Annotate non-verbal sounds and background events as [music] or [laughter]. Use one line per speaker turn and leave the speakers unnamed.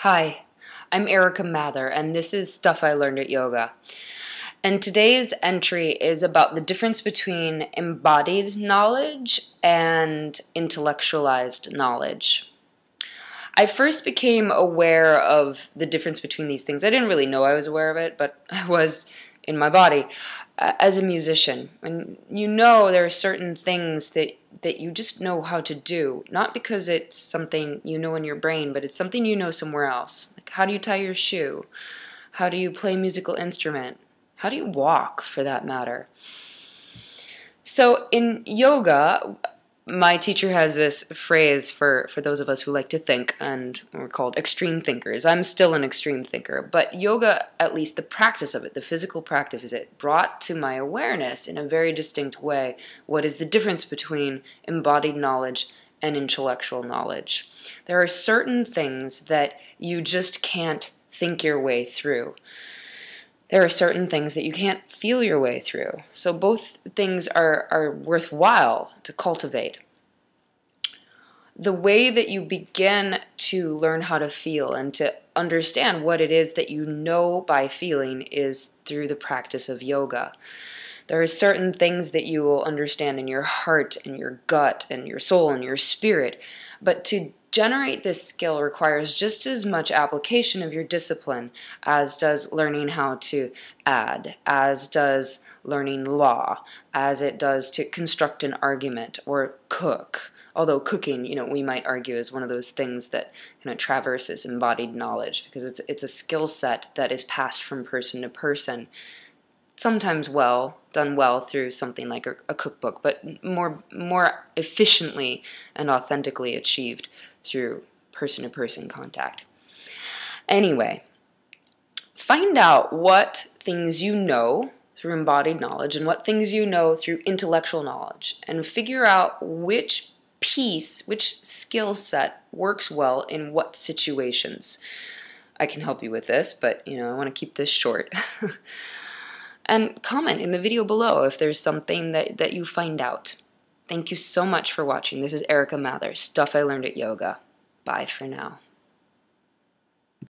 Hi, I'm Erica Mather, and this is Stuff I Learned at Yoga. And today's entry is about the difference between embodied knowledge and intellectualized knowledge. I first became aware of the difference between these things. I didn't really know I was aware of it, but [laughs] I was in my body uh, as a musician. And you know there are certain things that that you just know how to do, not because it's something you know in your brain, but it's something you know somewhere else. Like how do you tie your shoe? How do you play a musical instrument? How do you walk, for that matter? So in yoga, my teacher has this phrase for, for those of us who like to think, and we're called extreme thinkers. I'm still an extreme thinker, but yoga, at least the practice of it, the physical practice of it, brought to my awareness in a very distinct way what is the difference between embodied knowledge and intellectual knowledge. There are certain things that you just can't think your way through there are certain things that you can't feel your way through. So both things are, are worthwhile to cultivate. The way that you begin to learn how to feel and to understand what it is that you know by feeling is through the practice of yoga. There are certain things that you will understand in your heart and your gut and your soul and your spirit, but to generate this skill requires just as much application of your discipline as does learning how to add, as does learning law, as it does to construct an argument or cook. Although cooking, you know, we might argue is one of those things that kind of traverses embodied knowledge because it's it's a skill set that is passed from person to person sometimes well done well through something like a, a, cookbook, but more more efficiently and authentically achieved through person-to-person contact. Anyway, find out what things you know through embodied knowledge and what things you know through intellectual knowledge, and figure out which piece, which skill set works well in what situations. I can help you with this, but you know, I want to keep this short. [laughs] and comment in the video below if there's something that, that you find out. Thank you so much for watching. This is Erica Mather, Stuff I Learned at Yoga. Bye for now.